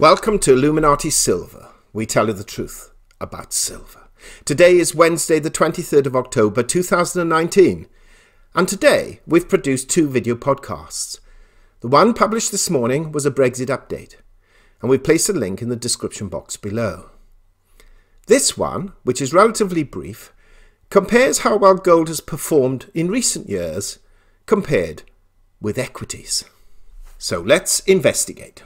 Welcome to Illuminati Silver. We tell you the truth about silver. Today is Wednesday, the 23rd of October 2019. And today we've produced two video podcasts. The one published this morning was a Brexit update, and we've placed a link in the description box below. This one, which is relatively brief, compares how well gold has performed in recent years compared with equities. So let's investigate.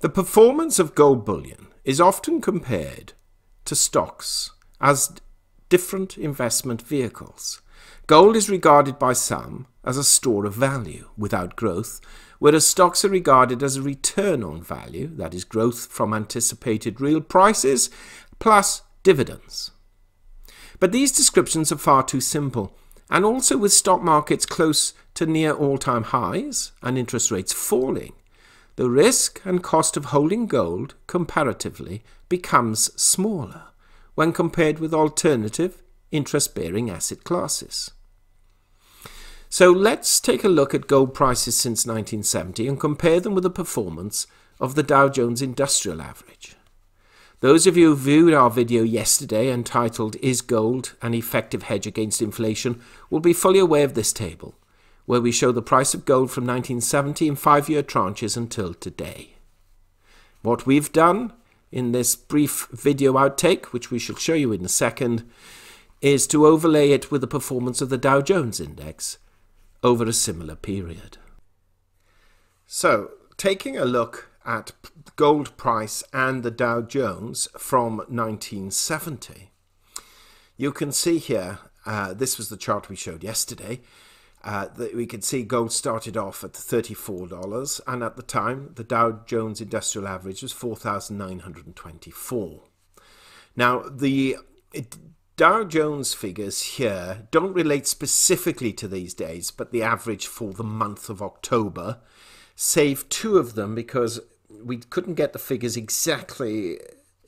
The performance of gold bullion is often compared to stocks as different investment vehicles. Gold is regarded by some as a store of value without growth, whereas stocks are regarded as a return on value, that is, growth from anticipated real prices plus dividends. But these descriptions are far too simple, and also with stock markets close to near all time highs and interest rates falling, the risk and cost of holding gold comparatively becomes smaller when compared with alternative interest bearing asset classes. So let's take a look at gold prices since 1970 and compare them with the performance of the Dow Jones Industrial Average. Those of you who viewed our video yesterday entitled Is Gold an Effective Hedge Against Inflation will be fully aware of this table, where we show the price of gold from 1970 in five-year tranches until today. What we've done in this brief video outtake, which we shall show you in a second, is to overlay it with the performance of the Dow Jones Index over a similar period. So, taking a look at gold price and the Dow Jones from 1970, you can see here, uh, this was the chart we showed yesterday, uh, that we can see gold started off at $34 and at the time the Dow Jones Industrial Average was 4,924. Now the it, Dow Jones figures here don't relate specifically to these days, but the average for the month of October, save two of them because we couldn't get the figures exactly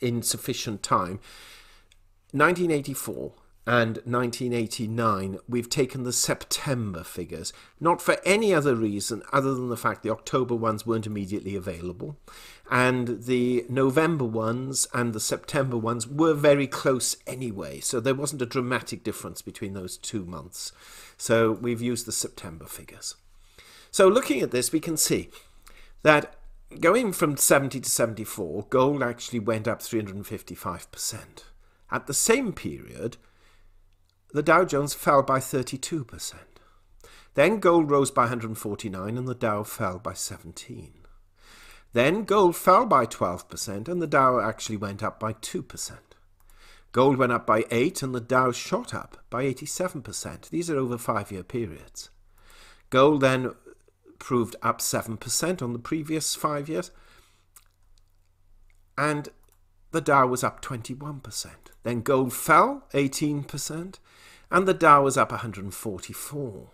in sufficient time. 1984 and 1989, we've taken the September figures, not for any other reason other than the fact the October ones weren't immediately available, and the November ones and the September ones were very close anyway, so there wasn't a dramatic difference between those two months. So we've used the September figures. So looking at this, we can see that going from 70 to 74, gold actually went up 355%. At the same period, the Dow Jones fell by 32%. Then gold rose by 149 and the Dow fell by 17. Then gold fell by 12% and the Dow actually went up by 2%. Gold went up by 8 and the Dow shot up by 87%. These are over five-year periods. Gold then proved up 7% on the previous five years and the Dow was up 21%. Then gold fell 18% and the Dow was up 144.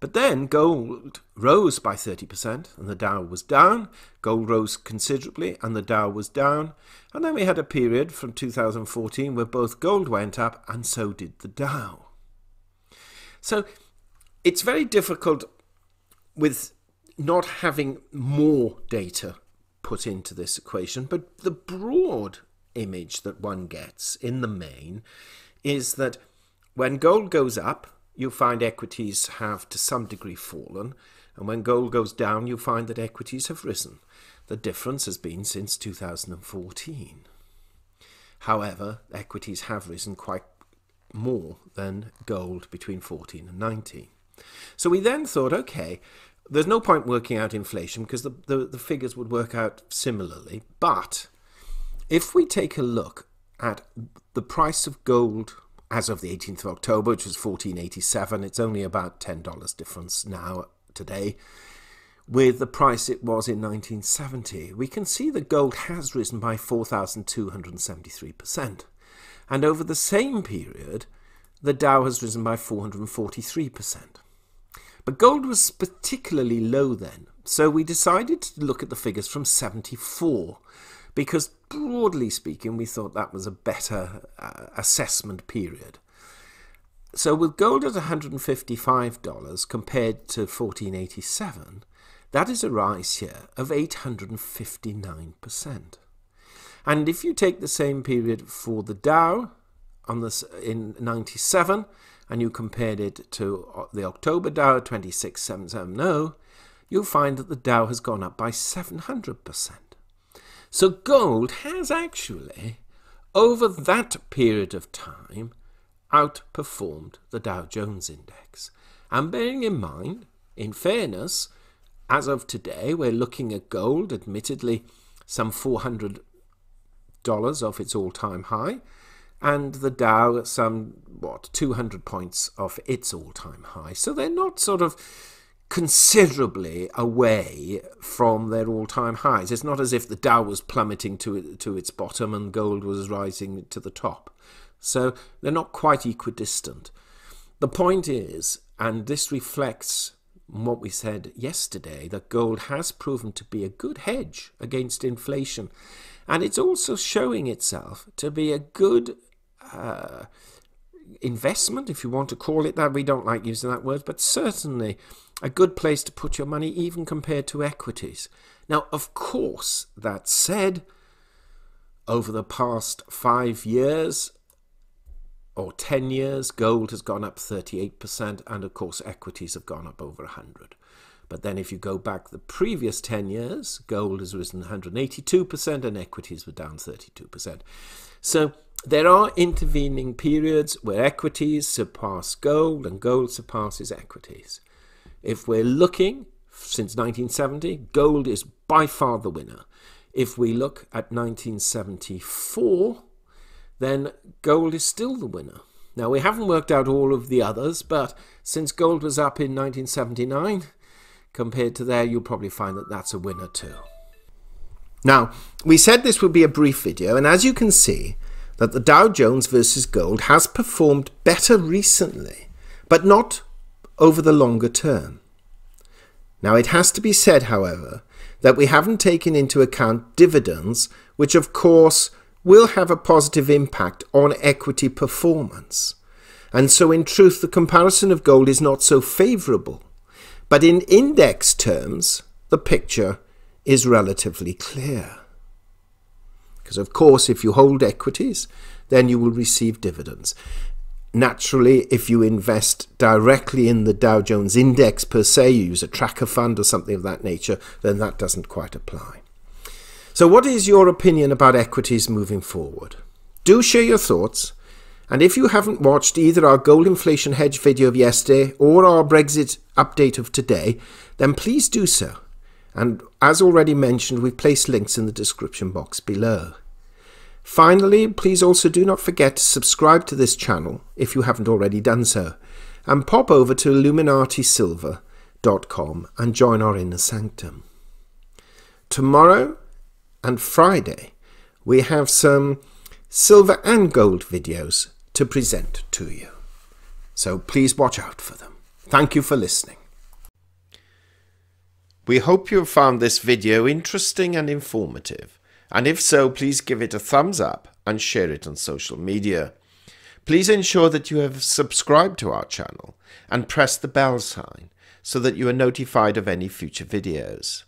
But then gold rose by 30% and the Dow was down. Gold rose considerably and the Dow was down. And then we had a period from 2014 where both gold went up and so did the Dow. So it's very difficult with not having more data put into this equation, but the broad image that one gets in the main is that when gold goes up, you find equities have to some degree fallen, and when gold goes down, you find that equities have risen. The difference has been since 2014. However, equities have risen quite more than gold between 14 and 19. So we then thought, okay, there's no point working out inflation because the, the, the figures would work out similarly. But if we take a look at the price of gold as of the 18th of October, which was 1487. It's only about $10 difference now, today, with the price it was in 1970. We can see that gold has risen by 4,273%. And over the same period, the Dow has risen by 443%. But gold was particularly low then, so we decided to look at the figures from 74 because broadly speaking, we thought that was a better uh, assessment period. So with gold at $155 compared to 1487, that is a rise here of 859%. And if you take the same period for the Dow on this in 97 and you compared it to uh, the October Dow 26770, you'll find that the Dow has gone up by 700%. So gold has actually, over that period of time, outperformed the Dow Jones Index. And bearing in mind, in fairness, as of today, we're looking at gold, admittedly, some $400 off its all time high, and the Dow some, what, 200 points off its all time high. So they're not sort of considerably away from their all-time highs. It's not as if the Dow was plummeting to to its bottom and gold was rising to the top. So they're not quite equidistant. The point is, and this reflects what we said yesterday, that gold has proven to be a good hedge against inflation. And it's also showing itself to be a good uh, investment, if you want to call it that. We don't like using that word, but certainly a good place to put your money, even compared to equities. Now, of course, that said, over the past five years or 10 years, gold has gone up 38%, and of course, equities have gone up over 100 But then, if you go back the previous 10 years, gold has risen 182%, and equities were down 32%. So, there are intervening periods where equities surpass gold and gold surpasses equities. If we're looking since 1970, gold is by far the winner. If we look at 1974, then gold is still the winner. Now, we haven't worked out all of the others, but since gold was up in 1979, compared to there, you'll probably find that that's a winner too. Now, we said this would be a brief video, and as you can see, that the Dow Jones versus gold has performed better recently, but not over the longer term. Now, it has to be said, however, that we haven't taken into account dividends, which of course will have a positive impact on equity performance. And so, in truth, the comparison of gold is not so favourable. But in index terms, the picture is relatively clear. Because, of course, if you hold equities, then you will receive dividends. Naturally, if you invest directly in the Dow Jones Index per se, you use a tracker fund or something of that nature, then that doesn't quite apply. So, what is your opinion about equities moving forward? Do share your thoughts. And if you haven't watched either our gold inflation hedge video of yesterday or our Brexit update of today, then please do so. And as already mentioned, we've placed links in the description box below. Finally, please also do not forget to subscribe to this channel if you haven't already done so, and pop over to illuminatisilver.com and join our inner sanctum. Tomorrow and Friday, we have some silver and gold videos to present to you. So please watch out for them. Thank you for listening. We hope you have found this video interesting and informative. And if so, please give it a thumbs up and share it on social media. Please ensure that you have subscribed to our channel and press the bell sign so that you are notified of any future videos.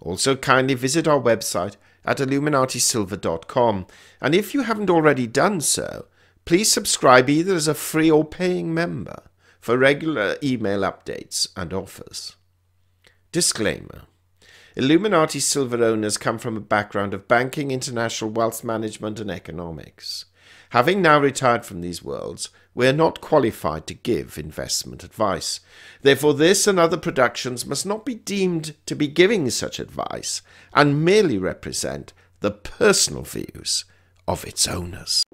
Also, kindly visit our website at illuminatisilver.com and if you haven't already done so, please subscribe either as a free or paying member for regular email updates and offers. Disclaimer Illuminati silver owners come from a background of banking, international wealth management, and economics. Having now retired from these worlds, we are not qualified to give investment advice. Therefore, this and other productions must not be deemed to be giving such advice and merely represent the personal views of its owners.